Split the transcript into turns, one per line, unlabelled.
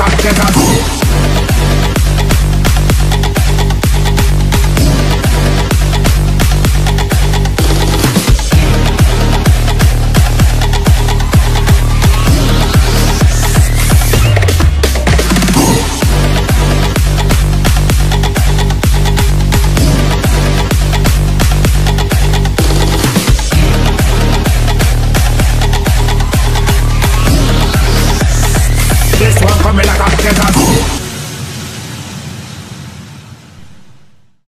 Get up, get up. get got.